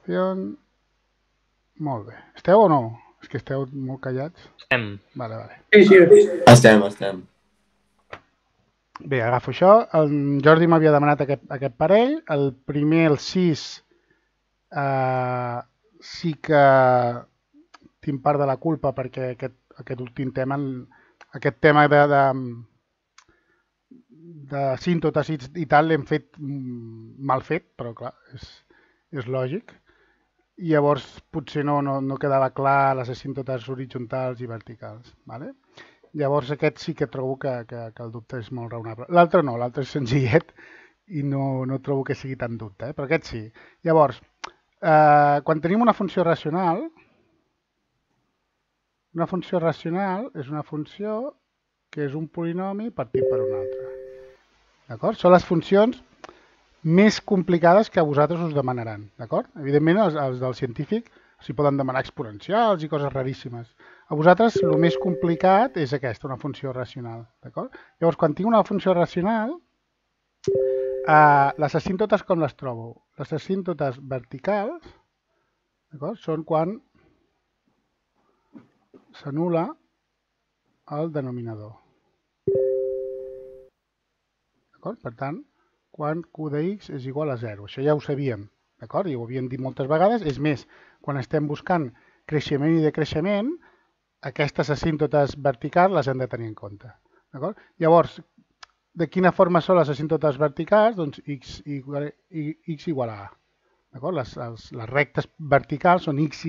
Información... Molt bé. Esteu o no? És que esteu molt callats. Estem. Vale, vale. Sí, sí. Estem, estem. Bé, agafo això. El Jordi m'havia demanat aquest, aquest parell. El primer, el 6, eh, sí que tinc part de la culpa perquè aquest, aquest últim tema, aquest tema de, de, de síntotes i, tal l'hem fet mal fet, però clar, és, és lògic. I llavors potser no, no, no quedava clar les asímptotes horitzontals i verticals. Vale? Llavors aquest sí que trobo que, que, que el dubte és molt raonable. L'altre no, l'altre és senzillet i no, no trobo que sigui tan dubte, eh? però aquest sí. Llavors, eh, quan tenim una funció racional, una funció racional és una funció que és un polinomi partit per un altre. D'acord? Són les funcions més complicades que a vosaltres us demanaran. D'acord? Evidentment, els, els del científic s'hi poden demanar exponencials i coses raríssimes. A vosaltres el més complicat és aquesta, una funció racional. D'acord? Llavors, quan tinc una funció racional, eh, les asímptotes com les trobo? Les asímptotes verticals són quan s'anula el denominador. Per tant, quan q de x és igual a 0. Això ja ho sabíem, d'acord? I ho havíem dit moltes vegades. És més, quan estem buscant creixement i decreixement, aquestes asímptotes verticals les hem de tenir en compte. Llavors, de quina forma són les asímptotes verticals? Doncs x igual, x igual a a. Les, les, les rectes verticals són x,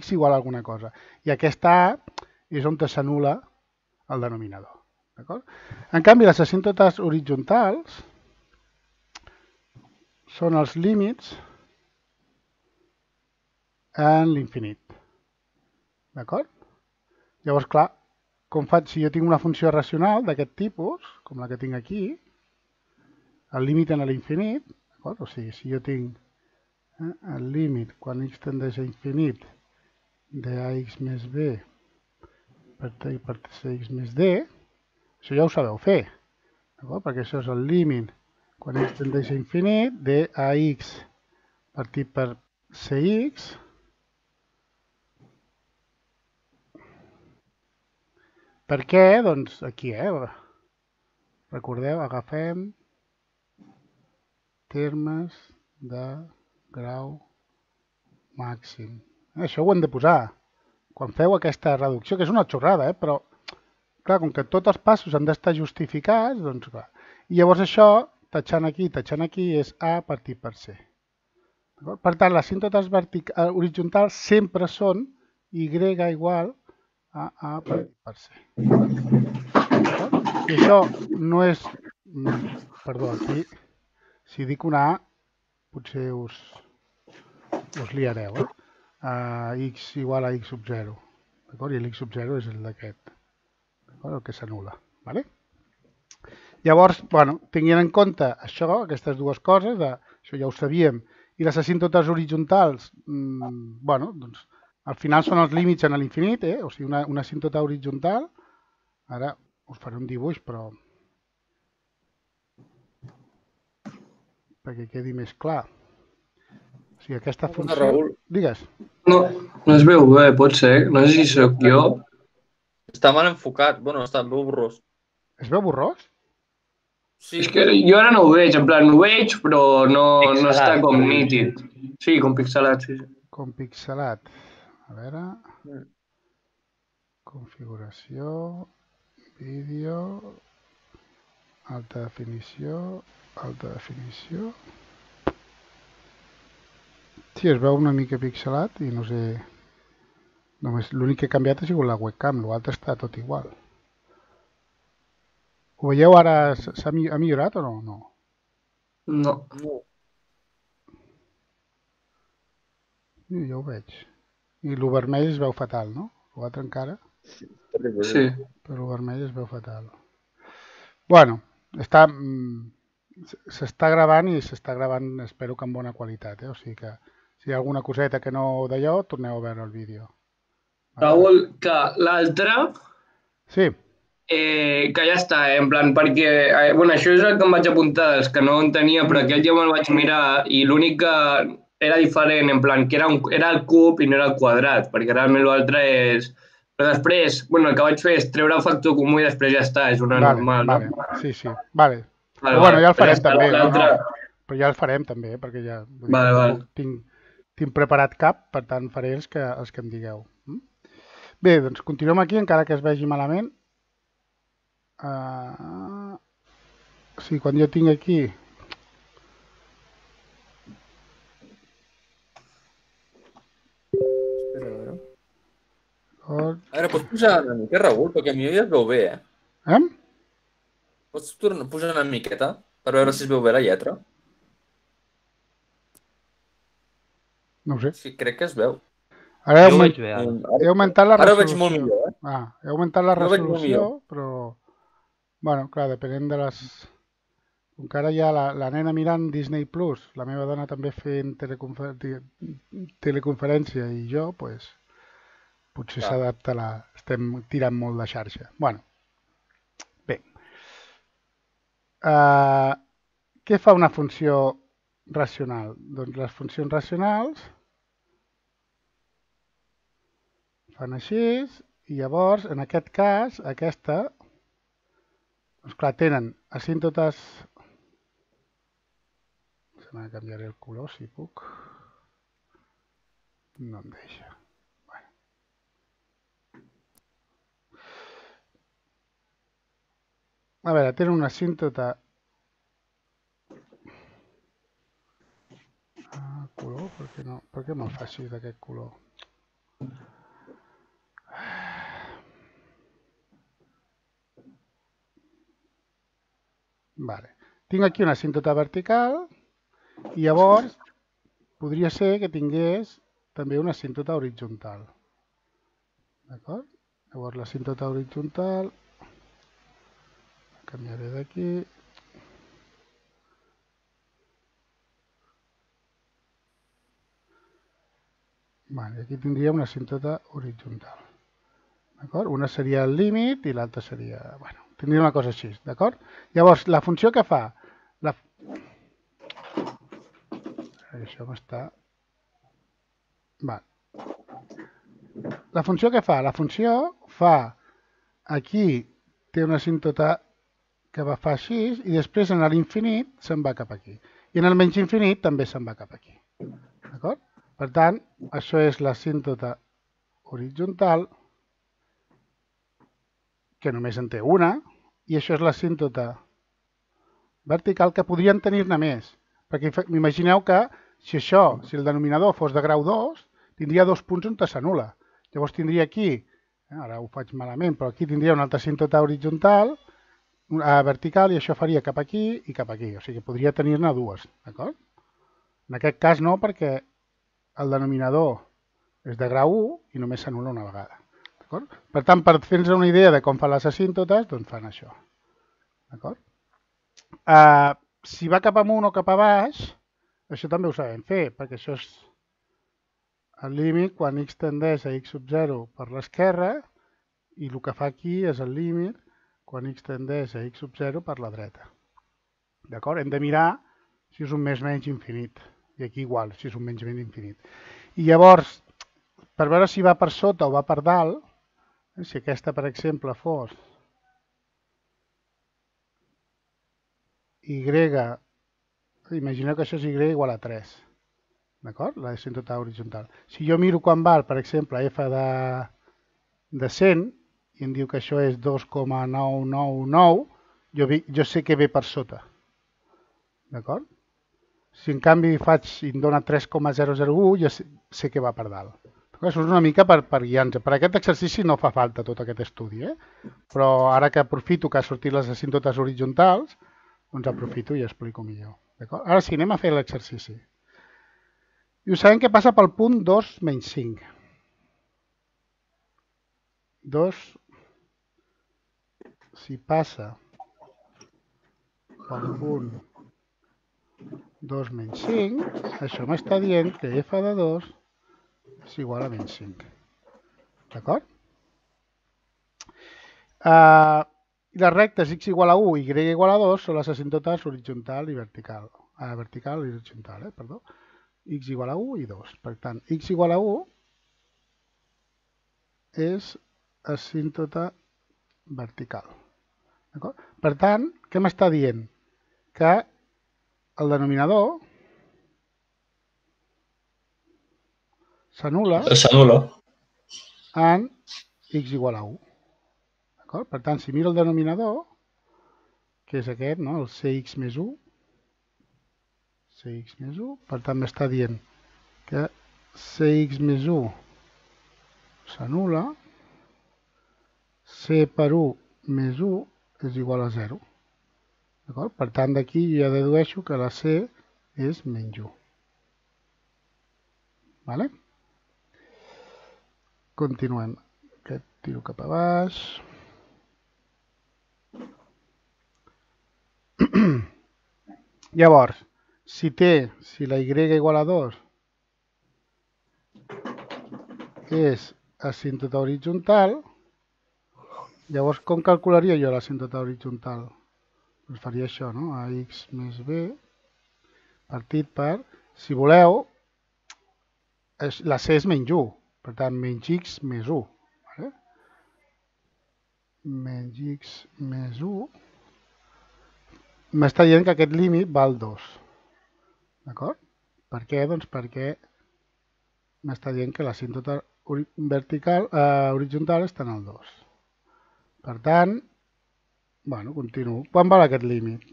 x igual a alguna cosa. I aquesta a és on s'anula el denominador. En canvi, les asímptotes horitzontals són els límits en l'infinit. D'acord? Llavors, clar, com faig, si jo tinc una funció racional d'aquest tipus, com la que tinc aquí, el límit en l'infinit, o sigui, si jo tinc eh, el límit quan x tendeix a infinit de ax més b per t per cx més d, això ja ho sabeu fer, perquè això és el límit quan x tendeix a infinit de ax partit per cx Per què? Doncs aquí, eh? Recordeu, agafem termes de grau màxim. Això ho hem de posar quan feu aquesta reducció, que és una xorrada, eh? però clar, com que tots els passos han d'estar justificats, doncs clar. I llavors això, tatxant aquí, tatxant aquí, és A partit per C. Per tant, les síntotes eh, horitzontals sempre són Y igual a A partit per C. I això no és... Mm, perdó, aquí, si dic una A, potser us, us liareu, eh? a x igual a x sub 0. D'acord? I l'x sub 0 és el d'aquest, el que s'anula. Vale? Llavors, bueno, tinguent en compte això, aquestes dues coses, de, això ja ho sabíem, i les asímptotes horitzontals, mmm, bueno, doncs, al final són els límits en l'infinit, eh? o sigui, una, una asímptota horitzontal, ara us faré un dibuix, però perquè quedi més clar. O sigui, aquesta funció... Raül. Digues. No, no es veu bé, pot ser. No sé si sóc jo. Està mal enfocat. Bueno, està veu borrós. Es veu borrós? Sí. És que jo ara no ho veig, en plan, ho veig, però no, no està com nítid. Sí, com pixelat, sí. Com pixelat. A veure... Configuració, vídeo, alta definició, alta definició... Sí, es veu una mica pixelat i no sé... Només l'únic que ha canviat ha sigut la webcam, l'altre està tot igual. Ho veieu ara? S'ha ha millorat o no? No. No. Jo ho veig. I el vermell es veu fatal, no? L'altre encara. Sí. Però el vermell es veu fatal. Bueno, està... Mm, s'està gravant i s'està gravant, espero que amb bona qualitat, eh? o sigui que si hi ha alguna coseta que no d'allò, torneu a veure el vídeo. Raül, que l'altre... Sí. Eh, que ja està, eh? en plan, perquè... Eh, bueno, això és el que em vaig apuntar, els que no en tenia, però aquell ja me'l vaig mirar i l'únic que era diferent, en plan, que era, un, era el cub i no era el quadrat, perquè realment l'altre és... Però després, bueno, el que vaig fer és treure el factor comú i després ja està, és una vale, normal. Vale. No? Sí, sí. Vale. Vale, Però bueno, ja el farem Però també. No, no. Però ja el farem també, eh, perquè ja Vale, vale. Tinc, tinc preparat cap, per tant faré els que, els que em digueu. Mm? Bé, doncs continuem aquí, encara que es vegi malament. Uh, sí, quan jo tinc aquí... Espera, a veure. A veure, pots pujar una mica, Raül? Perquè a mi ja es veu bé, eh? Eh? Pots tornar, pujar una miqueta per veure si es veu bé la lletra? No ho sé. Sí, crec que es veu. Ara he, augment... bé, ara. He augmentat la Ara resolució. veig molt millor, eh? Ah, he augmentat la resolució, però... Bueno, clar, depenent de les... Com que ara hi ha la, la nena mirant Disney Plus, la meva dona també fent teleconfer... teleconferència i jo, pues, potser s'adapta la... Estem tirant molt de xarxa. Bueno, bé. Uh, què fa una funció racional? Doncs les funcions racionals fan així i llavors, en aquest cas, aquesta, doncs clar, tenen asímptotes... Se m'ha de canviar el color, si puc. No em deixa. Bueno. A veure, tenen una asímptota... Ah, color? Per què, no? per què me'l fa així d'aquest color? Vale. Tinc aquí una asímptota vertical i llavors podria ser que tingués també una asímptota horitzontal. D'acord? Llavors l'asímptota horitzontal la canviaré d'aquí. Vale, aquí tindria una asímptota horitzontal. D'acord? Una seria el límit i l'altra seria... Bueno, tindria una cosa així, d'acord? Llavors, la funció que fa... La... Això m'està... Val. La funció que fa? La funció fa... Aquí té una asímptota que va fa així i després en l'infinit se'n va cap aquí. I en el menys infinit també se'n va cap aquí. D'acord? Per tant, això és l'asímptota horitzontal que només en té una, i això és l'asímptota vertical, que podrien tenir-ne més. Perquè imagineu que si això, si el denominador fos de grau 2, tindria dos punts on s'anula. Llavors tindria aquí, eh, ara ho faig malament, però aquí tindria una altra asímptota horitzontal, una vertical, i això faria cap aquí i cap aquí. O sigui, podria tenir-ne dues, d'acord? En aquest cas no, perquè el denominador és de grau 1 i només s'anula una vegada. D'acord? Per tant, per fer-nos una idea de com fan les asímptotes, doncs fan això. D'acord? Uh, si va cap amunt o cap a baix, això també ho sabem fer, perquè això és el límit quan x tendeix a x sub 0 per l'esquerra i el que fa aquí és el límit quan x tendeix a x sub 0 per la dreta. D'acord? Hem de mirar si és un més menys infinit. I aquí igual, si és un menys menys infinit. I llavors, per veure si va per sota o va per dalt, si aquesta, per exemple, fos y, imagineu que això és y igual a 3, d'acord? La asímptota horitzontal. Si jo miro quan val, per exemple, f de, de 100, i em diu que això és 2,999, jo, jo sé que ve per sota, d'acord? Si en canvi faig i em dona 3,001, jo sé, sé que va per dalt. Això és una mica per, per guiar-nos. Per aquest exercici no fa falta tot aquest estudi, eh? però ara que aprofito que ha sortit les asímptotes horitzontals, doncs aprofito i explico millor. Ara sí, anem a fer l'exercici. I ho sabem que passa pel punt 2 menys 5. 2, si passa pel punt 2 menys 5, això m'està dient que f de 2 és igual a menys 5. D'acord? Uh, les rectes x igual a 1 i y igual a 2 són les asímptotes horitzontal i vertical. Ah, vertical i horitzontal, eh? perdó. x igual a 1 i 2. Per tant, x igual a 1 és asíntota vertical. Per tant, què m'està dient? Que el denominador s'anula S'anula. en x igual a 1. Per tant, si miro el denominador, que és aquest, no? el cx més 1, cx més 1, per tant m'està dient que cx més 1 s'anula, c per 1 més 1 és igual a 0. Per tant, d'aquí jo ja dedueixo que la c és menys 1. Vale? Continuem. Aquest tiro cap a baix. Llavors, si té, si la y igual a 2 és asíntota horitzontal, llavors com calcularia jo l'asíntota horitzontal? Doncs faria això, no? ax més b partit per, si voleu, la c és menys 1, per tant, menys x més 1. Vale? Menys x més 1 m'està dient que aquest límit val 2. D'acord? Per què? Doncs perquè m'està dient que la síntota vertical, eh, horitzontal està en el 2. Per tant, bueno, continuo. Quan val aquest límit?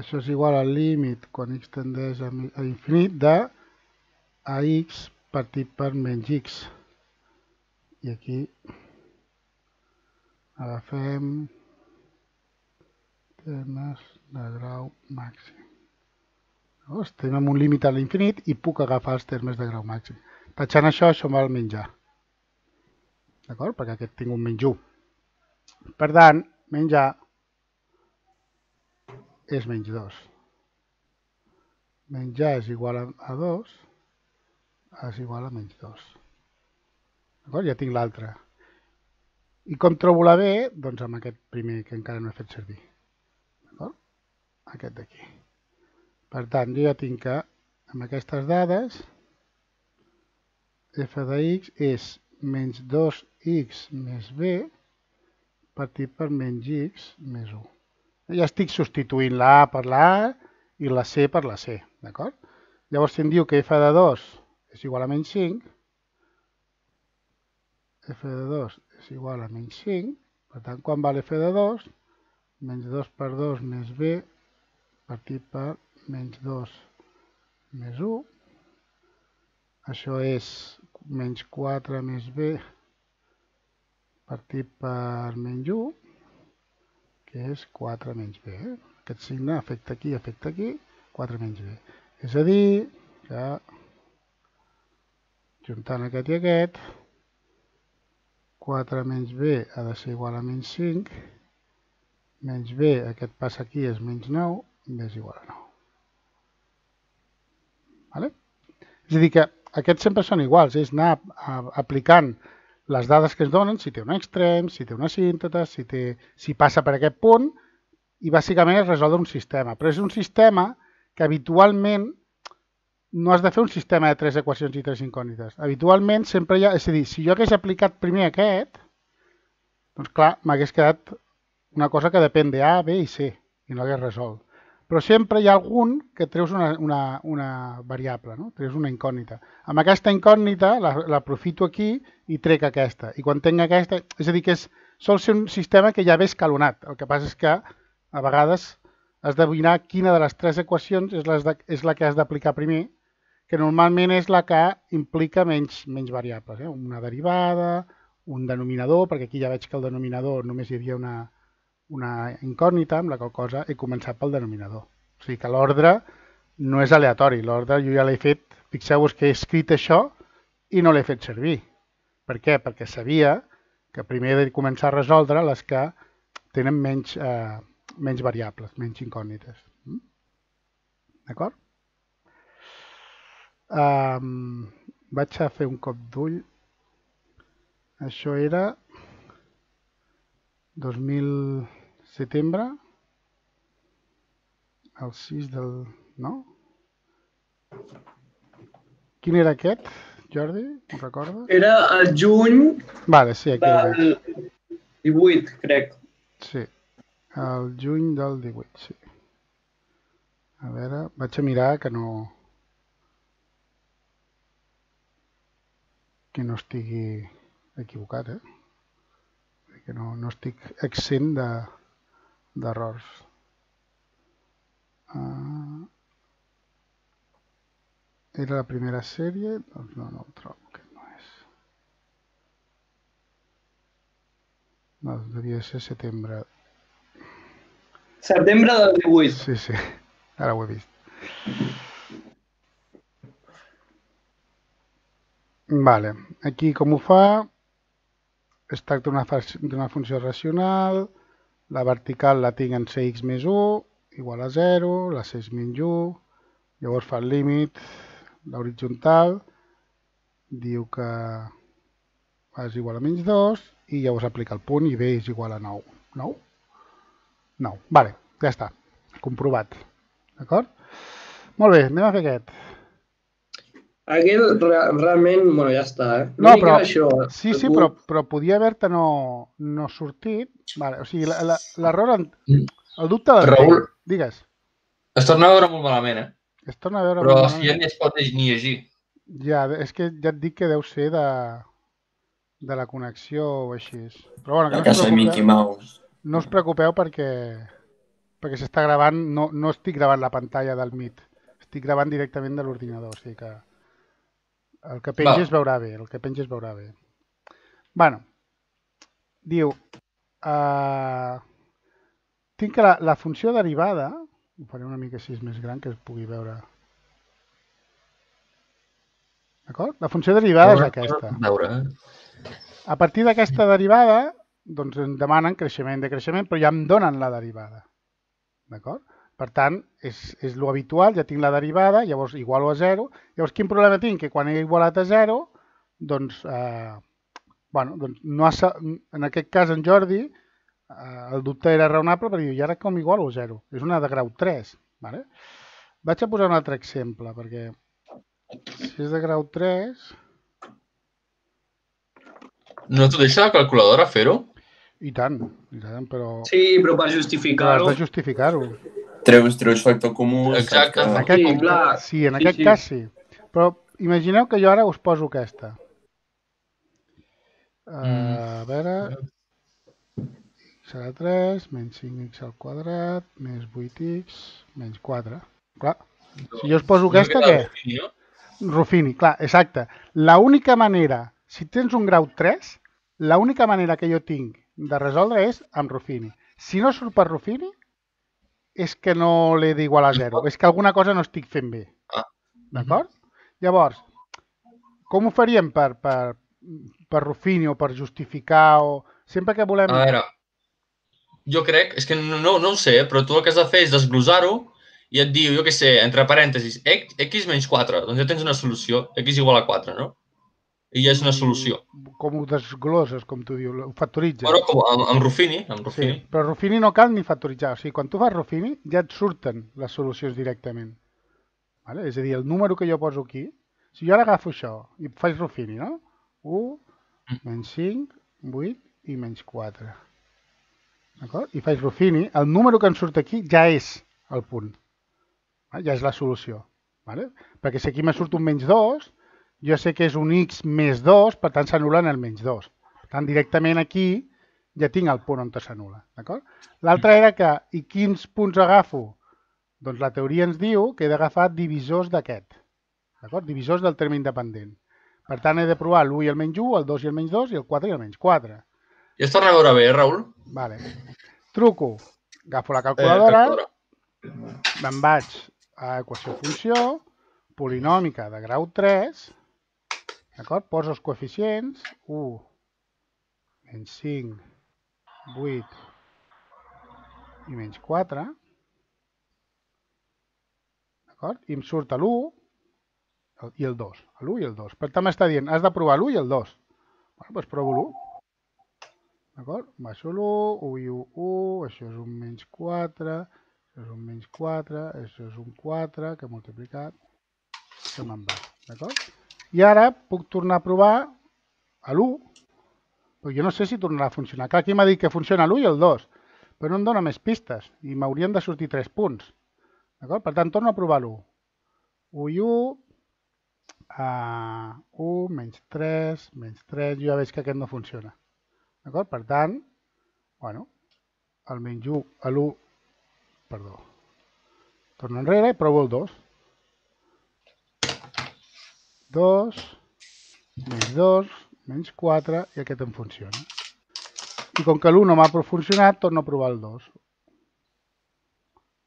Això és igual al límit quan x tendeix a, infinit de a x partit per menys x. I aquí agafem termes de grau màxim. Estem amb un límit a l'infinit i puc agafar els termes de grau màxim. Tachant això, això val menjar. D'acord? Perquè aquest tinc un menys 1. Per tant, menjar és menys 2. Menjar és igual a 2, és igual a menys 2. D'acord? Ja tinc l'altre. I com trobo la B? Doncs amb aquest primer que encara no he fet servir. D'acord? Aquest d'aquí. Per tant, jo ja tinc que amb aquestes dades f de x és menys 2x més b partit per menys x més 1. Ja estic substituint la A per la A i la C per la C, d'acord? Llavors, si em diu que f de 2 és igual a menys 5, f de 2 és igual a menys 5, per tant, quan val f de 2? Menys 2 per 2 més b partit per menys 2 més 1. Això és menys 4 més b partit per menys 1, que és 4 menys b. Eh? Aquest signe afecta aquí, afecta aquí, 4 menys b. És a dir, que juntant aquest i aquest, 4 menys b ha de ser igual a menys 5, menys b, aquest passa aquí, és menys 9, b és igual a 9. Vale? És a dir, que aquests sempre són iguals, és anar aplicant les dades que es donen, si té un extrem, si té una sínteta, si, té, si passa per aquest punt, i bàsicament és resoldre un sistema. Però és un sistema que habitualment no has de fer un sistema de tres equacions i tres incògnites. Habitualment sempre hi ha... És a dir, si jo hagués aplicat primer aquest, doncs clar, m'hagués quedat una cosa que depèn de A, B i C, i no hagués resolt però sempre hi ha algun que treus una, una, una variable, no? treus una incògnita. Amb aquesta incògnita l'aprofito aquí i trec aquesta. I quan tinc aquesta, és a dir, que és, sol ser un sistema que ja ve escalonat. El que passa és que a vegades has d'adivinar quina de les tres equacions és, les de, és la que has d'aplicar primer, que normalment és la que implica menys, menys variables. Eh? Una derivada, un denominador, perquè aquí ja veig que el denominador només hi havia una, una incògnita amb la qual cosa he començat pel denominador. O sigui que l'ordre no és aleatori, l'ordre jo ja l'he fet, fixeu-vos que he escrit això i no l'he fet servir. Per què? Perquè sabia que primer he de començar a resoldre les que tenen menys, eh, menys variables, menys incògnites. Mm? D'acord? Um, vaig a fer un cop d'ull. Això era 2000 setembre, el 6 del... no? Quin era aquest, Jordi? Ho recordes? Era el juny Vale, sí, aquí del 18, crec. Sí, el juny del 18, sí. A veure, vaig a mirar que no... que no estigui equivocat, eh? Que no, no estic exempt de d'errors. Uh, era la primera sèrie? Doncs no, no el trobo, aquest no és. No, devia ser setembre. Setembre del 18. Sí, sí, ara ho he vist. Vale, aquí com ho fa? Es tracta d'una funció racional, la vertical la tinc en cx més 1, igual a 0, la c és menys 1, llavors fa el límit, l'horitzontal, diu que és igual a menys 2 i llavors aplica el punt i b és igual a 9. 9? 9. Vale, ja està. Comprovat. D'acord? Molt bé, anem a fer aquest. Aquest re realment, bueno, ja està, eh? No, però- Això, Sí, sí, però, però podia haver-te no, no sortit. Vale, o sigui, la- la- l'error... en- El dubte del Raül. Digues. Es torna a veure molt malament, eh? Es torna a veure... Però malament. si ja ni es pot ni llegir. Ja, és que ja et dic que deu ser de, de la connexió o així. Però bueno, que La no us, casa de Mickey Mouse. no us preocupeu perquè, perquè s'està gravant, no, no estic gravant la pantalla del Meet, estic gravant directament de l'ordinador, o sigui que el que pengi Val. es veurà bé, el que pengi es veurà bé. bueno, diu, uh, tinc que la, la funció derivada, ho faré una mica així més gran que es pugui veure. D'acord? La funció derivada és aquesta. Veure? A partir d'aquesta derivada, doncs em demanen creixement de creixement, però ja em donen la derivada. D'acord? Per tant, és, és lo habitual, ja tinc la derivada, llavors igualo a 0. Llavors, quin problema tinc? Que quan he igualat a 0, doncs, eh, bueno, doncs no ha, en aquest cas en Jordi, eh, el dubte era raonable, però diu, i ara com igualo a 0? És una de grau 3. Vale? Vaig a posar un altre exemple, perquè si és de grau 3, No t'ho deixa la calculadora fer-ho? i tant, i tant però, Sí, però per però has justificar-ho... de justificar-ho. Treus, treus factor comú. saps Exacte. En que- aquest, Sí, clar. sí, en Sí, aquest sí. cas sí. Però imagineu que jo ara us poso aquesta. Uh, Mm. A veure... Serà 3, menys 5x al quadrat, més 8x, menys 4. Clar, si jo us poso aquesta, què? què? Ruffini, clar, exacte. La única manera, si tens un grau 3, la única manera que jo tinc de resoldre és amb Ruffini. Si no surt per Ruffini, és que no l'he d'igualar a 0. És que alguna cosa no estic fent bé. Ah. D'acord? Llavors, com ho faríem per, per, per Ruffini o per justificar o... Sempre que volem... A veure, jo crec, és que no, no, no ho sé, però tu el que has de fer és desglosar-ho i et diu, jo què sé, entre parèntesis, x, x menys 4, doncs ja tens una solució, x igual a 4, no? I ja és una solució. Com ho desgloses, com tu dius, ho factoritzes. Bueno, com amb, amb Ruffini, amb Sí, Ruffini. però Ruffini no cal ni factoritzar. O sigui, quan tu fas Ruffini ja et surten les solucions directament. Vale? És a dir, el número que jo poso aquí, si jo ara agafo això i faig Ruffini, no? 1, menys 5, 8 i menys 4. D'acord? I faig Ruffini, el número que em surt aquí ja és el punt. Vale? Ja és la solució. Vale? Perquè si aquí me surt un menys 2, jo sé que és un x més 2, per tant s'anul·la en el menys 2. Per tant, directament aquí ja tinc el punt on s'anul·la. L'altre era que, i quins punts agafo? Doncs la teoria ens diu que he d'agafar divisors d'aquest. Divisors del terme independent. Per tant, he de provar l'1 i el menys 1, el 2 i el menys 2 i el 4 i el menys 4. Ja es torna a veure bé, eh, Raül? Vale. Truco. Agafo la Eh, calculadora, calculadora. me'n vaig a equació-funció, polinòmica de grau 3, d'acord? Poso els coeficients, 1, menys 5, 8 i menys 4, d'acord? I em surt l'1 i el 2, l'1 i el 2. Per tant, m'està dient, has de provar l'1 i el 2. Bueno, doncs provo l'1. D'acord? Baixo l'1, 1 i 1, 1, això és un menys 4, això és un menys 4, això és un 4 que he multiplicat. se me'n va, d'acord? I ara puc tornar a provar a l'1, però jo no sé si tornarà a funcionar. Clar, aquí m'ha dit que funciona l'1 i el 2, però no em dona més pistes i m'haurien de sortir 3 punts. Per tant, torno a provar l'1. 1 i 1, uh, 1, menys 3, menys 3, jo ja veig que aquest no funciona. D'acord? Per tant, bueno, el menys 1 a l'1, perdó, torno enrere i provo el 2. 2, menys 2, menys 4 i aquest em funciona. I com que l'1 no m'ha funcionat, torno a provar el 2.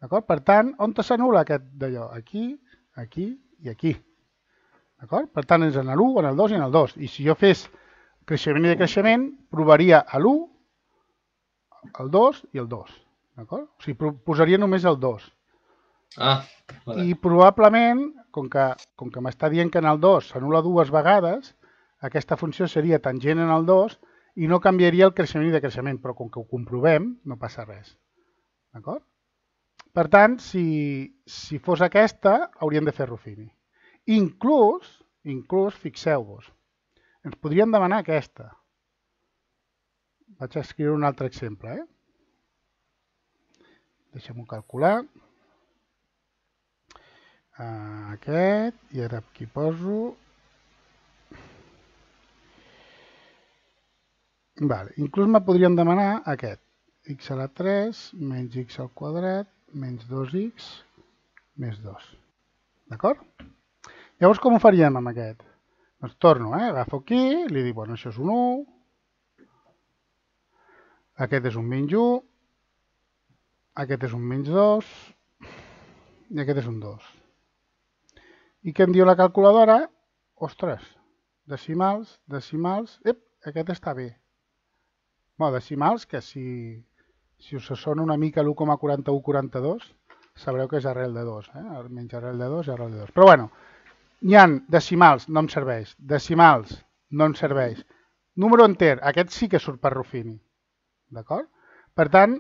D'acord? Per tant, on s'anul·la aquest d'allò? Aquí, aquí i aquí. D'acord? Per tant, és en l'1, en el 2 i en el 2. I si jo fes creixement i decreixement, provaria a l'1, el 2 i el 2. D'acord? O sigui, posaria només el 2. Ah, vale. I probablement, com que, com que m'està dient que en el 2 s'anul·la dues vegades, aquesta funció seria tangent en el 2 i no canviaria el creixement i decreixement, però com que ho comprovem, no passa res. D'acord? Per tant, si, si fos aquesta, hauríem de fer Ruffini. Inclús, inclús fixeu-vos, ens podrien demanar aquesta. Vaig a escriure un altre exemple. Eh? Deixem-ho calcular. Aquest, i ara aquí poso Vale. Inclús me podrien demanar aquest. x a la 3 menys x al quadrat menys 2x més 2. D'acord? Llavors, com ho faríem amb aquest? Doncs torno, eh? agafo aquí, li dic, bueno, això és un 1, aquest és un menys 1, aquest és un menys 2 i aquest és un 2. I què em diu la calculadora? Ostres, decimals, decimals, ep, aquest està bé. Bueno, decimals, que si, si us sona una mica l'1,4142, sabreu que és arrel de 2, eh? menys arrel de 2 i arrel de 2. Però bueno, hi han decimals, no em serveix. Decimals, no em serveix. Número enter, aquest sí que surt per Ruffini. D'acord? Per tant,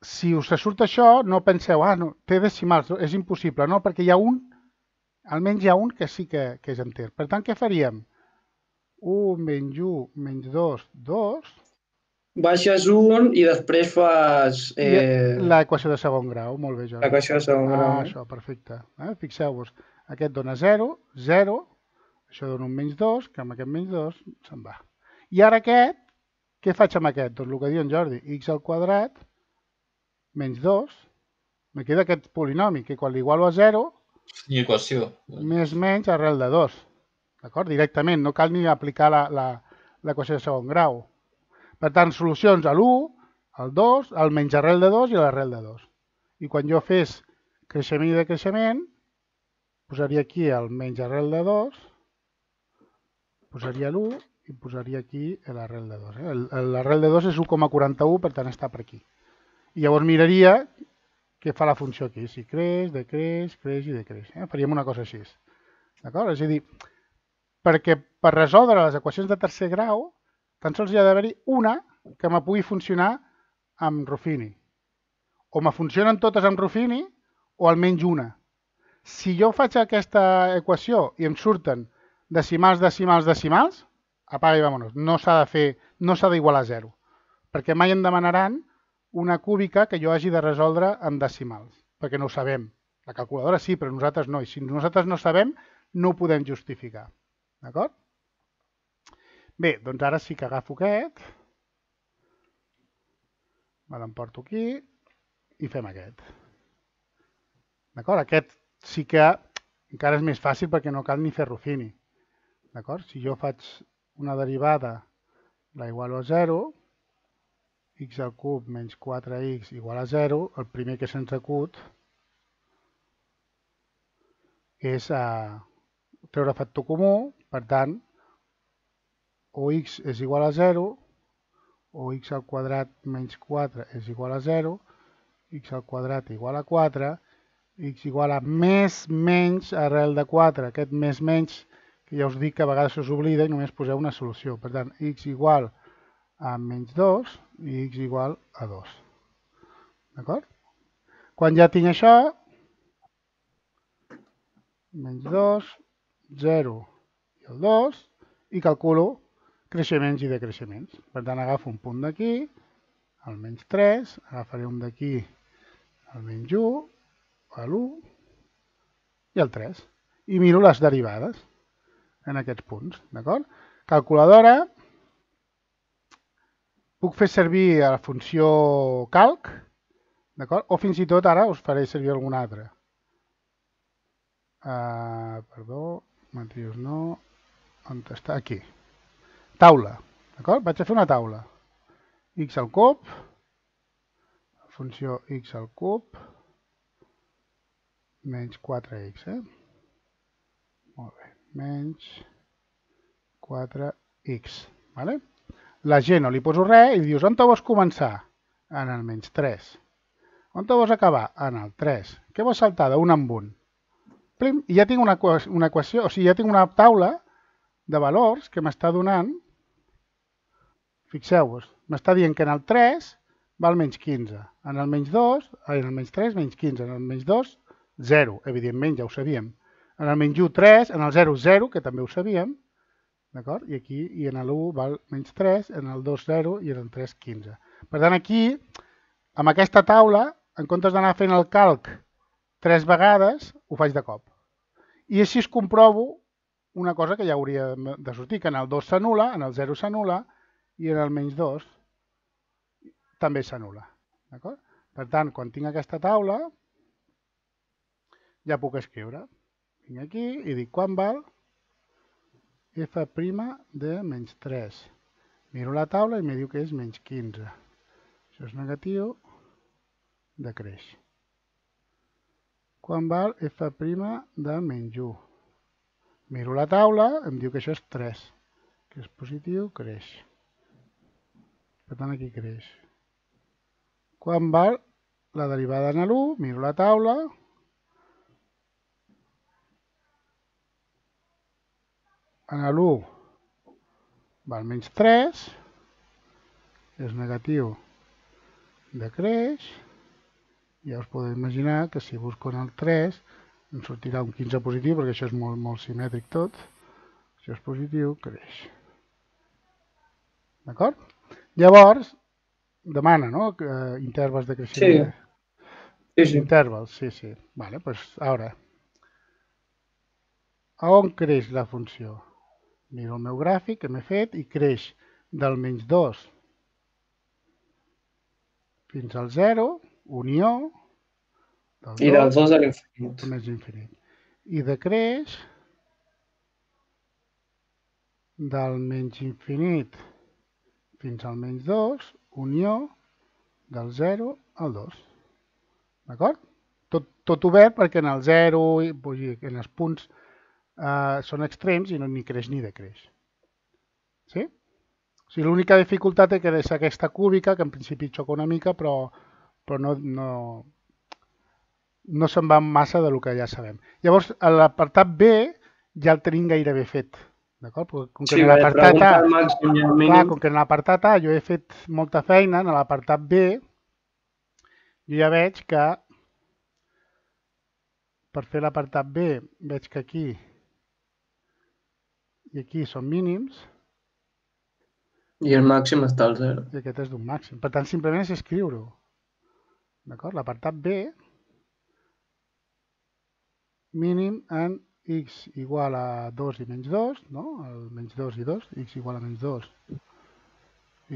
si us surt això, no penseu, ah, no, té decimals, és impossible. No, perquè hi ha un, almenys hi ha un que sí que, que és enter. Per tant, què faríem? 1 menys 1 menys 2, 2, baixes un i després fas... Eh... L'equació de segon grau, molt bé, Jordi. L'equació de segon grau. Ah, això, perfecte. Eh? Fixeu-vos, aquest dona 0, 0, això dona un menys 2, que amb aquest menys 2 se'n va. I ara aquest, què faig amb aquest? Doncs el que diu en Jordi, x al quadrat menys 2, me queda aquest polinomi, que quan l'igualo a 0... I equació. Més menys arrel de 2. D'acord? Directament, no cal ni aplicar l'equació de segon grau. Per tant, solucions a l'1, al 2, al menys arrel de 2 i a l'arrel de 2. I quan jo fes creixement i decreixement, posaria aquí el menys arrel de 2, posaria l'1 i posaria aquí l'arrel de 2. Eh? L'arrel de 2 és 1,41, per tant està per aquí. I llavors miraria què fa la funció aquí, si creix, decreix, creix i decreix. Eh? Faríem una cosa així. D'acord? És a dir, perquè per resoldre les equacions de tercer grau tan sols hi ha d'haver-hi una que me pugui funcionar amb Ruffini. O me funcionen totes amb Ruffini o almenys una. Si jo faig aquesta equació i em surten decimals, decimals, decimals, apaga i vamonos. No s'ha de fer, no s'ha d'igualar a zero. Perquè mai em demanaran una cúbica que jo hagi de resoldre amb decimals, perquè no ho sabem. La calculadora sí, però nosaltres no. I si nosaltres no sabem, no ho podem justificar. D'acord? Bé, doncs ara sí que agafo aquest, me l'emporto aquí i fem aquest. D'acord? Aquest sí que encara és més fàcil perquè no cal ni fer Ruffini. D'acord? Si jo faig una derivada, la igualo a 0, x al cub menys 4x igual a 0, el primer que se'ns acut és a treure factor comú, per tant, o x és igual a 0, o x al quadrat menys 4 és igual a 0, x al quadrat igual a 4, x igual a més menys arrel de 4, aquest més menys que ja us dic que a vegades us oblida i només poseu una solució. Per tant, x igual a menys 2 i x igual a 2. D'acord? Quan ja tinc això, menys 2, 0 i el 2, i calculo creixements i decreixements. Per tant, agafo un punt d'aquí, el menys 3, agafaré un d'aquí, el menys 1, l'1 i el 3. I miro les derivades en aquests punts, d'acord? Calculadora, puc fer servir la funció calc, d'acord? O fins i tot ara us faré servir alguna altra. Uh, perdó, matrius no, on està? Aquí. Taula, d'acord? Vaig a fer una taula. x al cub, funció x al cub, menys 4x, eh? Molt bé, menys 4x, vale? La G no li poso res i dius, on te vols començar? En el menys 3. On te vols acabar? En el 3. Què vols saltar d'un en un? plim, i ja tinc una, una equació, o sigui, ja tinc una taula de valors que m'està donant, fixeu-vos, m'està dient que en el 3 val menys 15, en el menys 2, en el menys 3, menys 15, en el menys 2, 0, evidentment, ja ho sabíem. En el menys 1, 3, en el 0, 0, que també ho sabíem, d'acord? I aquí, i en l'1 val menys 3, en el 2, 0 i en el 3, 15. Per tant, aquí, amb aquesta taula, en comptes d'anar fent el calc tres vegades, ho faig de cop. I així es comprovo una cosa que ja hauria de sortir, que en el 2 s'anula, en el 0 s'anula i en el menys 2 també s'anula. Per tant, quan tinc aquesta taula, ja puc escriure. Vinc aquí i dic quan val f' de menys 3. Miro la taula i me diu que és menys 15. Això és negatiu, decreix quan val f' de menys 1. Miro la taula, em diu que això és 3, que és positiu, creix. Per tant, aquí creix. Quan val la derivada en l'1, miro la taula, en l'1 val menys 3, és negatiu, decreix, ja us podeu imaginar que si busco en el 3 em sortirà un 15 positiu perquè això és molt, molt simètric tot. Això és positiu, creix. D'acord? Llavors, demana, no? Uh, intervals de creixement. Sí. Sí, sí. Intervals, sí, sí. Vale, pues ara. A on creix la funció? Miro el meu gràfic que m'he fet i creix del menys 2 fins al 0 unió del I dels dos a l'infinit. Més infinit. I decreix del menys infinit fins al menys 2, unió del 0 al 2. D'acord? Tot, tot obert perquè en el 0, en els punts eh, són extrems i no ni creix ni decreix. Sí? O sigui, l'única dificultat és que és aquesta cúbica, que en principi xoca una mica, però, però no, no, no se'n va massa de lo que ja sabem. Llavors, a l'apartat B ja el tenim gairebé fet. D'acord? Com que sí, en l'apartat A, clar, com que en l'apartat A jo he fet molta feina, en l'apartat B jo ja veig que per fer l'apartat B veig que aquí i aquí són mínims i el màxim està al 0. I aquest és d'un màxim. Per tant, simplement és escriure-ho. D'acord? L'apartat B, mínim en x igual a 2 i menys 2, no? El menys 2 i 2, x igual a menys 2,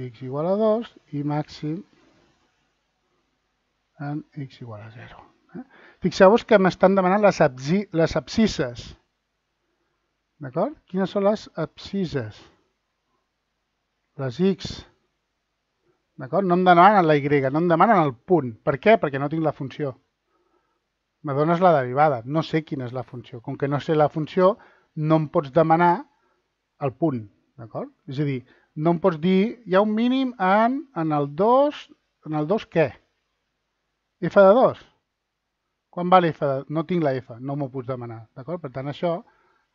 x igual a 2 i màxim en x igual a 0. Eh? Fixeu-vos que m'estan demanant les, absi les abscisses. D'acord? Quines són les abscisses? les x, d'acord? No em demanen la y, no em demanen el punt. Per què? Perquè no tinc la funció. Me dones la derivada, no sé quina és la funció. Com que no sé la funció, no em pots demanar el punt, d'acord? És a dir, no em pots dir, hi ha un mínim en, en el 2, en el 2 què? f de 2. Quan val f. No tinc la f, no m'ho pots demanar, d'acord? Per tant, això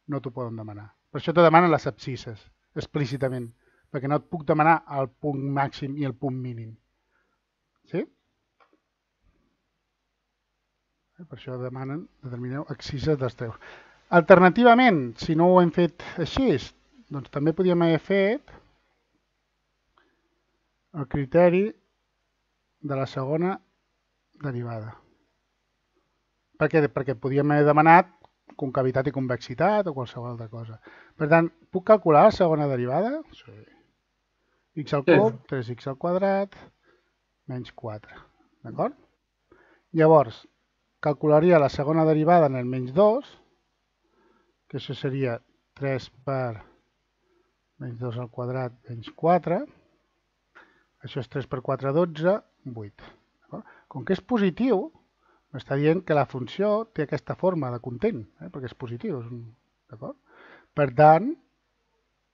no t'ho poden demanar. Per això te demanen les abscisses, explícitament perquè no et puc demanar el punt màxim i el punt mínim. Sí? Per això demanen, determineu excises dels teus. Alternativament, si no ho hem fet així, doncs també podríem haver fet el criteri de la segona derivada. Per què? Perquè podíem haver demanat concavitat i convexitat o qualsevol altra cosa. Per tant, puc calcular la segona derivada? Sí. x al cub, 3x al quadrat, menys 4. D'acord? Llavors, calcularia la segona derivada en el menys 2, que això seria 3 per menys 2 al quadrat menys 4. Això és 3 per 4, 12, 8. Com que és positiu, m'està dient que la funció té aquesta forma de content, eh? perquè és positiu. D'acord? Per tant,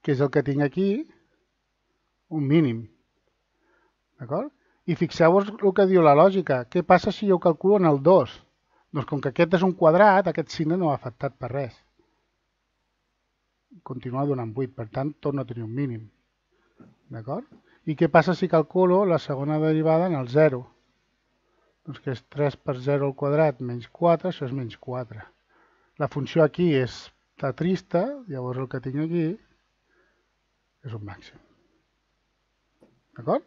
què és el que tinc aquí? Un mínim. D'acord? I fixeu-vos el que diu la lògica. Què passa si jo calculo en el 2? Doncs com que aquest és un quadrat, aquest signe no ha afectat per res. Continua donant 8, per tant, torna a tenir un mínim. D'acord? I què passa si calculo la segona derivada en el 0? Doncs que és 3 per 0 al quadrat menys 4, això és menys 4. La funció aquí és està trista, llavors el que tinc aquí és un màxim. D'acord?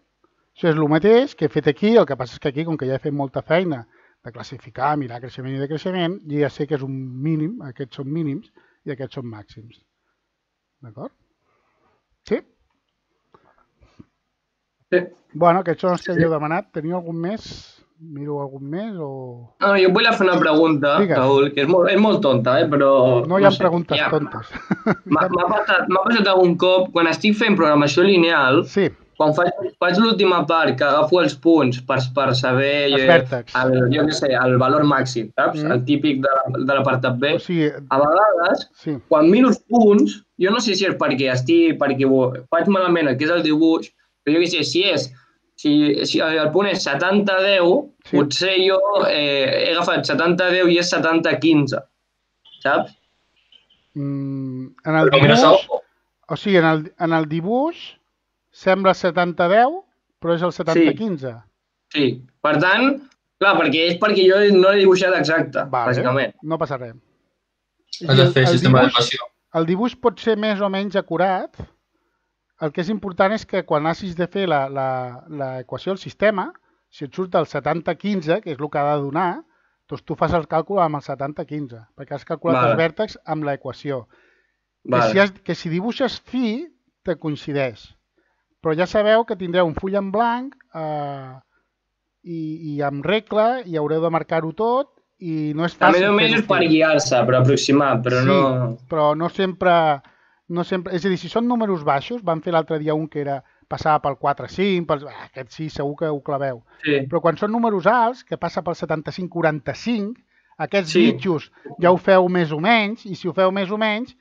Això és el mateix que he fet aquí, el que passa és que aquí, com que ja he fet molta feina de classificar, mirar creixement i decreixement, ja sé que és un mínim, aquests són mínims i aquests són màxims. D'acord? Sí? Sí. Bueno, aquests són els que havíeu demanat. Teniu algun més? Miro algun més o... No, jo vull fer una pregunta, Digues. Raül, que és molt, és molt tonta, eh? però... No hi ha sé, preguntes ja- tontes. M'ha passat, passat algun cop, quan estic fent programació lineal, Sí, quan faig, faig l'última part, que agafo els punts per, per saber els eh, el, jo què sé, el valor màxim, saps? Mm. El típic de, de l'apartat B. O sigui, A vegades, sí, quan miro els punts, jo no sé si és perquè estic, perquè faig malament el que és el dibuix, però jo què sé, si és, si, si el punt és 70-10, Sí. sí. potser jo eh, he agafat 70-10 i és 70-15, saps? mm, en el Però dibuix, o sigui, en el, en el dibuix sembla 70-10, però és el 70-15. Sí. Per tant, clar, perquè és perquè jo no l'he dibuixat exacte, Vale. bàsicament. No passa res. has de fer el, sistema dibuix, d'equació. el dibuix pot ser més o menys acurat. El que és important és que quan hagis de fer l'equació del sistema, si et surt el 70-15, que és el que ha de donar, doncs tu fas el càlcul amb el 70-15, perquè has calculat Vale. els vèrtexs amb l'equació. Que, Vale. si has, que si dibuixes fi, te coincideix. Però ja sabeu que tindreu un full en blanc eh, i, i amb regla i haureu de marcar-ho tot i no és També fàcil. només fer-ho és per guiar-se, per aproximar, però Sí. no... Però no sempre, no sempre... És a dir, si són números baixos, vam fer l'altre dia un que era passava pel 4-5, pel... ah, aquest sí, segur que ho claveu. Sí. Però quan són números alts, que passa pel 75-45, aquests Sí. bitxos ja ho feu més o menys, i si ho feu més o menys,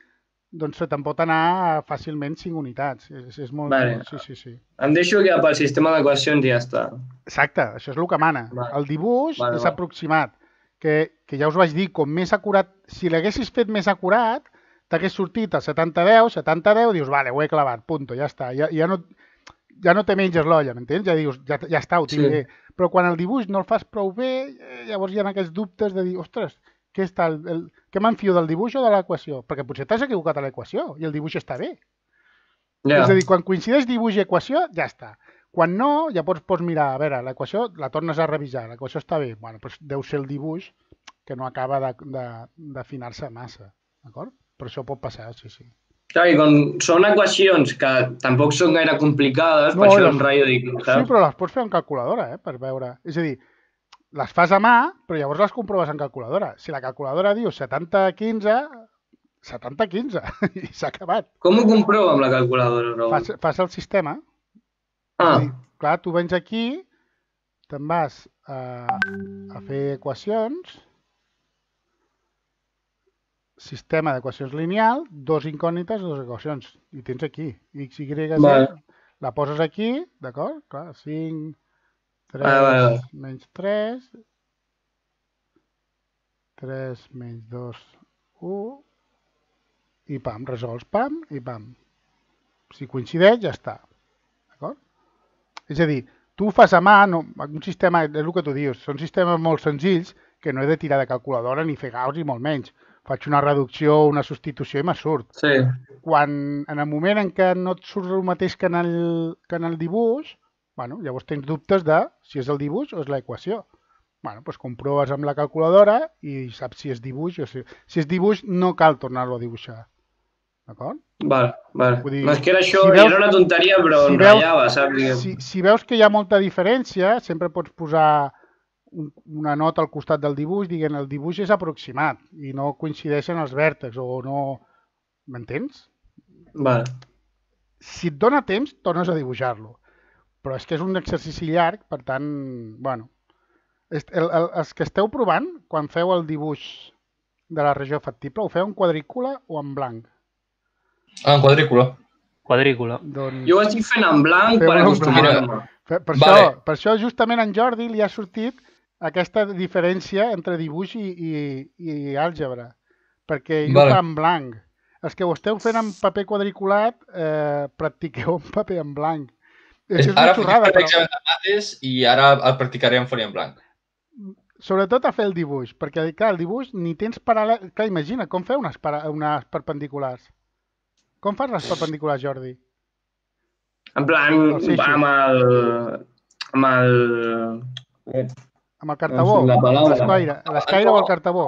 doncs se te'n pot anar fàcilment 5 unitats. És, és molt... Vale. Sí, sí, sí. Em deixo guiar pel sistema d'equacions i ja està. Exacte, això és el que mana. Vale. El dibuix Vale, és vale. aproximat, que, que ja us vaig dir, com més acurat, si l'haguessis fet més acurat, t'hagués sortit el 70-10, 70-10, dius, vale, ho he clavat, punto, ja està. Ja, ja, no, ja no te menges l'olla, m'entens? Ja dius, ja, ja està, ho tinc Sí. bé. Però quan el dibuix no el fas prou bé, eh, llavors hi ha aquests dubtes de dir, ostres, què, està el, el, què m'enfio del dibuix o de l'equació? Perquè potser t'has equivocat a l'equació i el dibuix està bé. Ja. És a dir, quan coincideix dibuix i equació, ja està. Quan no, ja pots, pots mirar, a veure, l'equació la tornes a revisar, l'equació està bé. Bueno, doncs deu ser el dibuix que no acaba d'afinar-se massa, d'acord? Però això pot passar, sí, sí. Clar, i com són equacions que tampoc són gaire complicades, No, per això les- un rayo dic, Sí, saps? però les pots fer en calculadora, eh, per veure. És a dir, les fas a mà, però llavors les comproves en calculadora. Si la calculadora diu 70-15, 70-15, i s'ha acabat. Com ho comprovo amb la calculadora, Raül? Fas, fas el sistema, Ah, dir, clar, tu vens aquí, te'n vas a, a fer equacions, sistema d'equacions lineal, dos incògnites, dues equacions. I tens aquí, x, y, z, Vale. la poses aquí, d'acord? Clar, 5, 3, Vale, vale, vale. menys 3, 3 menys 2, 1, i pam, resols, pam, i pam. Si coincideix, ja està. D'acord? És a dir, tu ho fas a mà, no, un sistema, és el que tu dius, són sistemes molt senzills que no he de tirar de calculadora ni fer gaus i molt menys. Faig una reducció, una substitució i me surt. Sí. Quan en el moment en què no et surt el mateix que en el, que en el dibuix, bueno, llavors tens dubtes de si és el dibuix o és l'equació. Bueno, doncs comproves amb la calculadora i saps si és dibuix o si... Si és dibuix no cal tornar-lo a dibuixar. D'acord? Val, val. Vull dir, no, és que era això, si veus- era una tonteria, però si veus- ratllava, saps? Si, si veus que hi ha molta diferència, sempre pots posar un, una nota al costat del dibuix dient el dibuix és aproximat i no coincideixen els vèrtexs o no... M'entens? Val. Si et dona temps, tornes a dibuixar-lo. Però és que és un exercici llarg, per tant, bueno... est- El, el, els que esteu provant, quan feu el dibuix de la regió factible, ho feu en quadrícula o en blanc? Ah, en quadrícula. Quadrícula. Doncs... Jo ho estic fent en blanc per acostumar-me. Per, per, Vale. això, per això justament en Jordi li ha sortit aquesta diferència entre dibuix i, i, i àlgebra, perquè ell Vale. ho fa en blanc. Els que ho esteu fent en paper quadriculat, eh, practiqueu en paper en blanc. És, és una Ara xorrada, faig però mates i ara el practicaré en foll en blanc. sobretot a fer el dibuix, perquè clar, el dibuix ni tens paral·lel... Clar, imagina, com feu unes, para... unes perpendiculars? Com fas les perpendiculars, Jordi? En plan, Sí, sí. amb el... amb el... Amb el cartabó? Paraula. L'escaire l'escaire o el cartabó?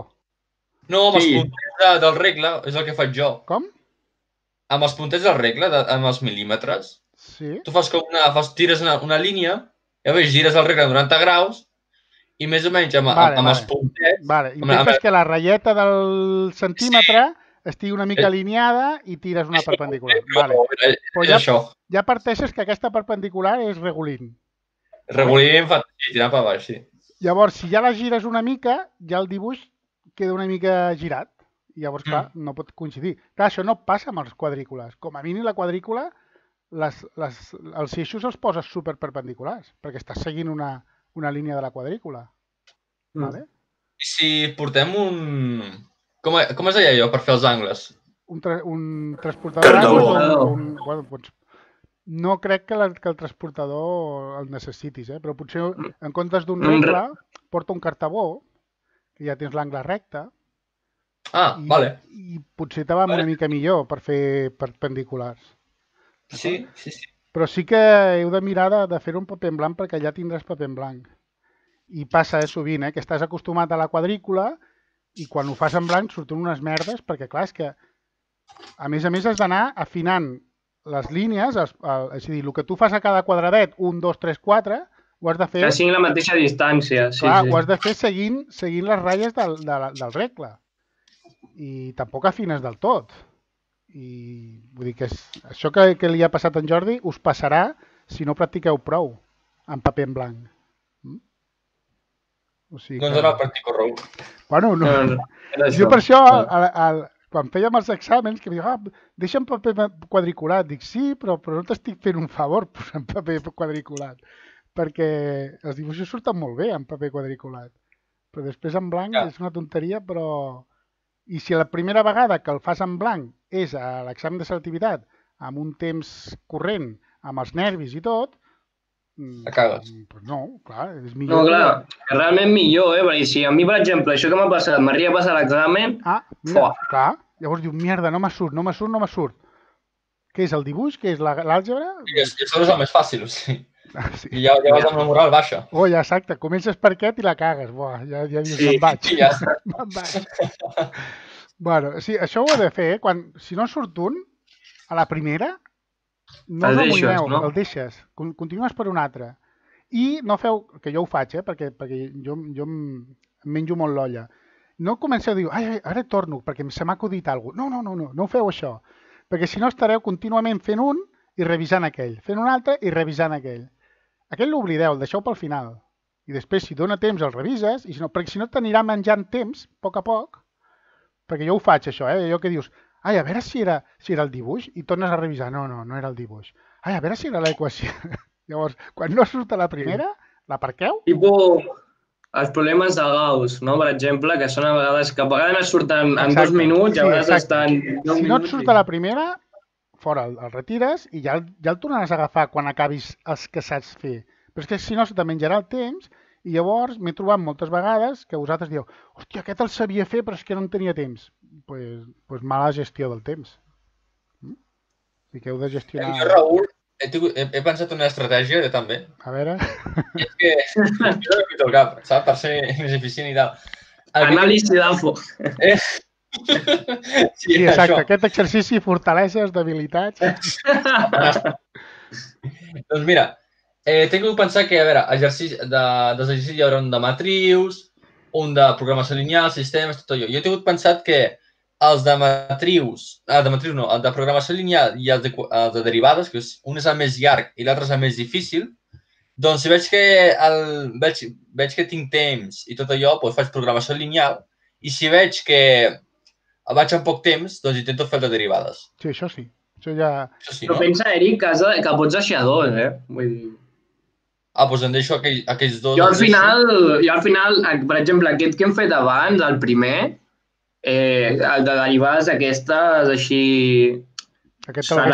No, amb Sí. els punters de, del regle, és el que faig jo. Com? Amb els punters del regle, de, amb els mil·límetres, Sí. tu fas com una, fas, tires una, una línia, ja veus, gires el regle 90 graus, i més o menys amb, Vale, amb, amb els vale. punters, Vale, Home, a intentes veure- que la ratlleta del centímetre estigui una mica alineada i tires una perpendicular. Vale. però, eh, Però és ja- això. Ja parteixes que aquesta perpendicular és regulint. Regulint, fa, sí, tirant per baix, sí. Llavors, si ja la gires una mica, ja el dibuix queda una mica girat. I llavors, clar, no pot coincidir. Clar, això no passa amb els quadrícules. Com a mínim la quadrícula, les, les, els eixos els poses super perpendiculars, perquè estàs seguint una, una línia de la quadrícula. Mm. Vale? I si portem un... Com, com es deia jo per fer els angles? un, tra un transportador d'angles o un, un, bueno, doncs, no crec que, la, que el transportador el necessitis, eh? però potser en comptes d'un Un re- regle porta un cartabó, que ja tens l'angle recte, Ah, i, vale. i potser te va una Vale. mica millor per fer perpendiculars. Sí, sí, sí. Però sí que heu de mirar de, de fer-ho en paper en blanc perquè ja tindràs paper en blanc. I passa eh, sovint, eh, que estàs acostumat a la quadrícula i quan ho fas en blanc surten unes merdes perquè, clar, és que a més a més has d'anar afinant les línies, els, el, és a dir, el que tu fas a cada quadradet, 1, 2, 3, 4, ho has de fer, Que siguin la mateixa distància, sí, clar, sí. ho has de fer seguint, seguint les ratlles del, de, la- del regle. I tampoc afines del tot. I vull dir que és, això que, que li ha passat a en Jordi us passarà si no practiqueu prou en paper en blanc. Mm? O sigui Doncs ara el practico, Raül. Bueno, no, No, no, era jo això. per això, al, al, quan fèiem els exàmens, que em diu, ah, deixa'm paper quadriculat. Dic, sí, però, però no t'estic fent un favor posant paper quadriculat, perquè els dibuixos surten molt bé en paper quadriculat. Però després en blanc Ja. és una tonteria, però... I si la primera vegada que el fas en blanc és a l'examen de selectivitat, amb un temps corrent, amb els nervis i tot, mm, Te cagues. Doncs no, clar, és No, millor. clar, que realment millor, eh? Perquè si a mi, per exemple, això que m'ha passat, m'arriba a passar l'examen, Ah, mira, Fuà. clar. Llavors diu, mierda, no me surt, no me surt, no me surt. Què és el dibuix? Què és la- l'àlgebra? I, i això és el més fàcil, o sigui. Ah, sí. I ja, ja vas amb la moral baixa. Oh, ja, exacte. Comences per aquest i la cagues. Buah, ja, ja dius, Sí, me'n vaig. I ja me'n vaig. bueno, sí, això ho he de fer, eh? Quan, si no surt un, a la primera, no El deixes, amoïneu, no? el deixes. Con- Continues per un altre. I no feu, que jo ho faig, eh? perquè, perquè jo, jo em menjo molt l'olla. No comenceu a dir, ai, ai, ara torno, perquè se m'ha acudit alguna cosa. No, no, no, no, no ho feu això. Perquè si no estareu contínuament fent un i revisant aquell, fent un altre i revisant aquell. Aquell l'oblideu, el deixeu pel final. I després, si dona temps, el revises, i si no, perquè si no t'anirà menjant temps, a poc a poc, perquè jo ho faig, això, eh? allò que dius, ai, a veure si era, si era el dibuix, i tornes a revisar, no, no, no era el dibuix. Ai, a veure si era l'equació. Llavors, quan no surt a la primera, l'aparqueu, Tipo, els problemes de Gauss, no? per exemple, que són a vegades que a vegades surten en Exacte. dos minuts i a Sí, vegades exacte. estan si no et surt a la primera, fora, el, el retires i ja, ja el tornaràs a agafar quan acabis els que saps fer. Però és que si no, se te menjarà el temps i llavors m'he trobat moltes vegades que vosaltres dieu hòstia, aquest el sabia fer però és que no en tenia temps. Pues, pues mala gestió del temps. Mm? I que heu de gestionar... Jo, Raül, he, tingut, he, he pensat una estratègia, jo també. A veure... I és que... jo no el cap, saps? Per ser més eficient i tal. El que- Anàlisi d'AFO. Eh? Sí, exacte. Aquest exercici, fortaleses, debilitats... Doncs mira, eh, tinc que pensar que, a veure, exercici, de, dels exercicis hi haurà un de matrius, un de programació lineal, sistemes, tot allò. Jo he tingut pensat que els de matrius, ah, de matrius no, el de programació lineal i els de, els de derivades, que és, un és el més llarg i l'altre és el més difícil, doncs si veig que, el, veig, veig que tinc temps i tot allò, doncs faig programació lineal i si veig que vaig amb poc temps, doncs intento fer el de derivades. Sí, això sí. Això ja... Això sí, Però no? pensa, Eric, que, has de, que pots deixar dos, eh? Vull dir... Ah, doncs em deixo aquell, aquells dos. Jo al final, jo al final, eh, per exemple, aquest que hem fet abans, el primer, eh, el de derivades aquestes, així, Aquest serà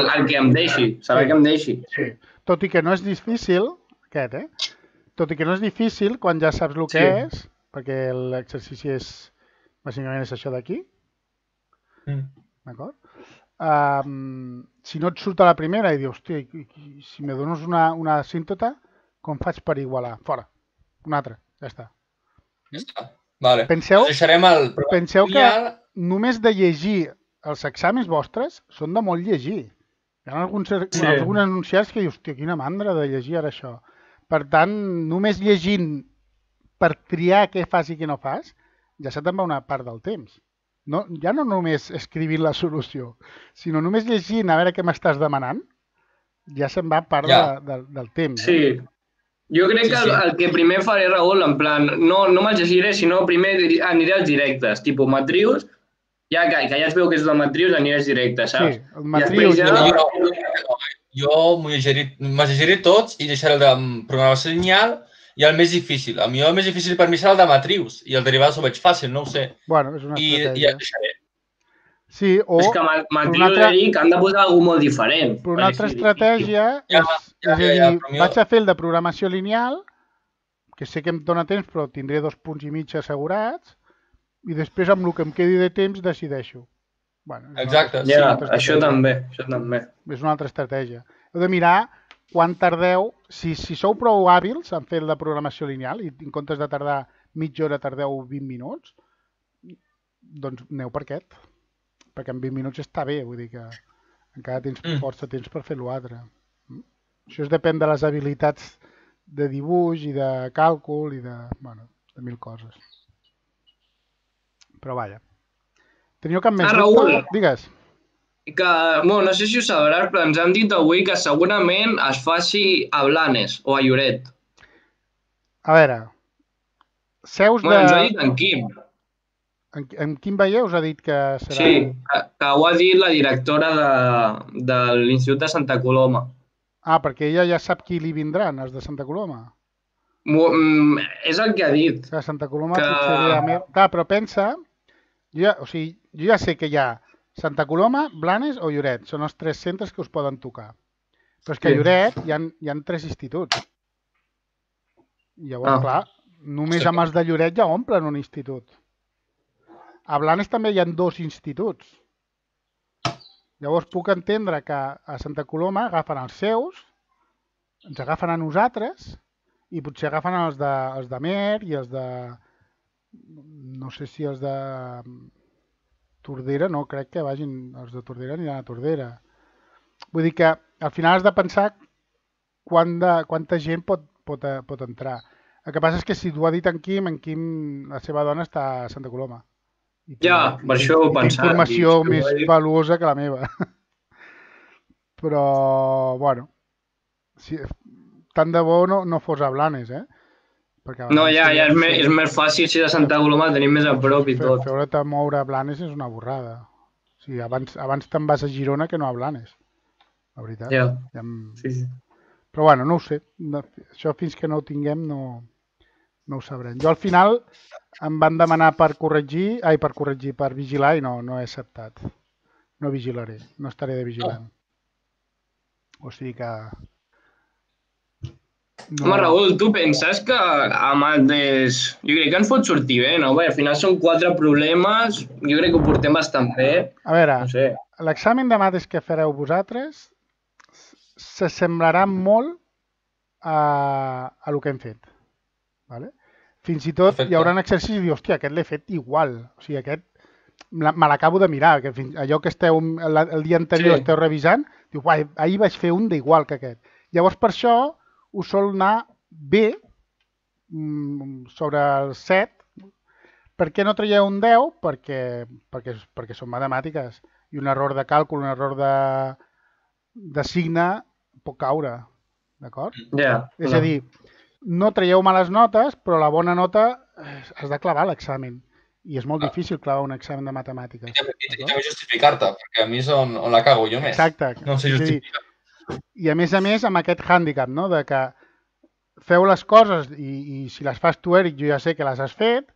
el, el que em deixi, serà el que em deixi. Sí. Tot i que no és difícil, aquest, eh? Tot i que no és difícil, quan ja saps el que Sí. és, perquè l'exercici és, bàsicament és això d'aquí, Mm. d'acord? Um, si no et surt a la primera i dius, hòstia, si me dones una, una síntota, com faig per igualar? Fora. Un altre, ja està. Ja està. Vale. Penseu, deixarem el... penseu que lineal. només de llegir els exàmens vostres són de molt llegir. Hi ha alguns, Sí. sí. alguns enunciats que dius, hòstia, quina mandra de llegir ara això. Per tant, només llegint per triar què fas i què no fas, ja se te'n va una part del temps. No, ja no només escrivint la solució, sinó només llegint a veure què m'estàs demanant, ja se'n va part Ja. de, de, del temps. eh? Sí. Jo crec Sí, que el, sí. el que primer faré, Raül, en plan, no, no me'ls llegiré, sinó primer aniré als directes, tipus matrius, ja que, que ja es veu que és de matrius, aniré als directes, Sí, saps? el matriu... ja- Ja... Jo, jo m'ho llegiré, llegiré tots i deixaré el de programació lineal i el més difícil. A mi el més difícil per mi serà el de matrius i el derivat ho veig fàcil, no ho sé. Bueno, és una I, i estratègia. el deixaré. Sí, o... És que ma- matrius, altra- Eric, han de posar alguna molt diferent. Però una altra estratègia Ja, és, ja, és ja, a ja, dir, però mi- vaig a fer el de programació lineal, que sé que em dóna temps, però tindré dos punts i mig assegurats, i després amb el que em quedi de temps decideixo. Bueno, és Exacte, és una Ja, això també, això també. És una altra estratègia. Heu de mirar quan tardeu, si, si sou prou hàbils en fer el de programació lineal i en comptes de tardar mitja hora tardeu 20 minuts, doncs aneu per aquest. Perquè en 20 minuts està bé, vull dir que encara tens Mm. força temps per fer l'altre. Això es depèn de les habilitats de dibuix i de càlcul i de, bueno, de mil coses. Però vaja. Teniu cap més Ah, dubte? Raül. Digues. Que, bueno, no sé si ho sabràs, però ens han dit avui que segurament es faci a Blanes o a Lloret. A veure, seus de... Bueno, ens ho ha dit en Quim. En, en quin veieu us ha dit que serà... Sí, que, que ho ha dit la directora de, de l'Institut de Santa Coloma. Ah, perquè ella ja sap qui li vindran, els de Santa Coloma. Mm, és el que ha dit. Que Santa Coloma Que- potser més... Clar, però pensa... Jo ja, o sigui, jo ja sé que hi ha Santa Coloma, Blanes o Lloret. Són els tres centres que us poden tocar. Però és que a. Lloret hi ha, hi ha tres instituts. I llavors, Ah. clar, només amb els de Lloret ja omplen un institut. A Blanes també hi ha dos instituts. Llavors puc entendre que a Santa Coloma agafen els seus, ens agafen a nosaltres i potser agafen els de, els de Mer i els de... No sé si els de Tordera, no crec que vagin, els de Tordera aniran a Tordera. Vull dir que al final has de pensar quant de, quanta gent pot, pot, pot entrar. El que passa és que si t'ho ha dit en Quim, en Quim, la seva dona està a Santa Coloma. I Ja, per i- això ho pensat, informació dic, més dit. valuosa que la meva. Però, bueno, si, tant de bo no, no fos a Blanes, eh? Perquè a No, ja, ja és, més, és més fàcil si de Santa Coloma tenim més a prop i fe- tot. Feure't moure a Blanes és una borrada. O sigui, abans, abans te'n vas a Girona que no a Blanes. La veritat. Ja, Ja em- sí, sí. Però bueno, no ho sé. Això fins que no ho tinguem no, no ho sabrem. Jo al final em van demanar per corregir, ai, per corregir, per vigilar i no, no he acceptat. No vigilaré, no estaré de vigilant. O sigui que... No, Home, Raül, tu penses que a mates... Jo crec que ens pot sortir bé, no? Bé, al final són quatre problemes, jo crec que ho portem bastant bé. A veure, No sé. l'examen de mates que fareu vosaltres s'assemblarà molt a, a el que hem fet. Vale? Fins i tot Perfecte. hi haurà exercicis i dir, hòstia, aquest l'he fet igual. O sigui, aquest me la- l'acabo de mirar, que fins, allò que esteu el, el dia anterior Sí. esteu revisant, diu, uai, ahir vaig fer un d'igual que aquest. Llavors, per això, us sol anar bé mm, sobre el 7. Per què no traieu un 10? Perquè, perquè, perquè són matemàtiques i un error de càlcul, un error de, de signe pot caure, d'acord? Ja. És a dir, no traieu males notes, però la bona nota eh, has de clavar l'examen. I és molt Ah. difícil clavar un examen de matemàtiques. i, i també justificar-te, perquè a mi és on, on la cago jo més. Exacte. No sé a dir, justificar. I a més a més amb aquest hàndicap, no? de que feu les coses i, i si les fas tu, Eric, jo ja sé que les has fet,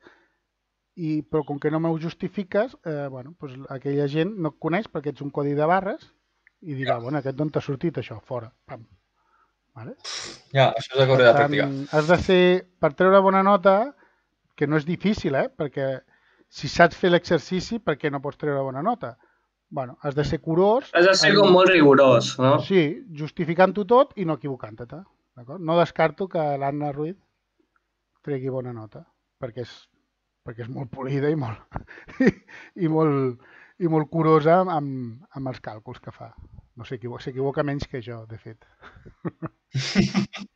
i, però com que no m'ho justifiques, eh, bueno, doncs aquella gent no et coneix perquè ets un codi de barres i dirà, bueno, aquest d'on t'ha sortit això? Fora. Pam. Vale? Ja, això és hauré de practicar. has de ser, per treure bona nota, que no és difícil, eh? perquè si saps fer l'exercici, per què no pots treure bona nota? bueno, has de ser curós. Has de ser com molt rigorós, no? Sí, justificant-ho tot i no equivocant-te. D'acord? No descarto que l'Anna Ruiz tregui bona nota, perquè és, perquè és molt polida i molt, i molt, i molt curosa amb, amb els càlculs que fa. No s'equivoca, s'equivoca menys que jo, de fet.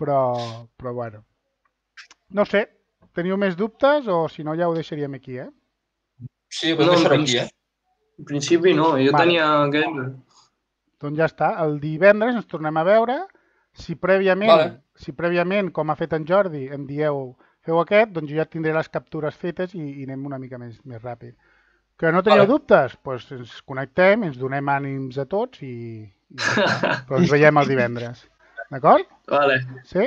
Però, però bueno. No sé, teniu més dubtes o si no ja ho deixaríem aquí, eh? Sí, pues No, deixar en aquí, eh? En principi no, jo Vale. tenia... Aquest... Doncs ja està. El divendres ens tornem a veure. Si prèviament, Vale. si prèviament com ha fet en Jordi, em dieu feu aquest, doncs jo ja tindré les captures fetes i, i anem una mica més, més ràpid. Que no teniu Vale. dubtes? Doncs ens connectem, ens donem ànims a tots i, i. Però ens veiem el divendres. D'acord? Vale. Sí?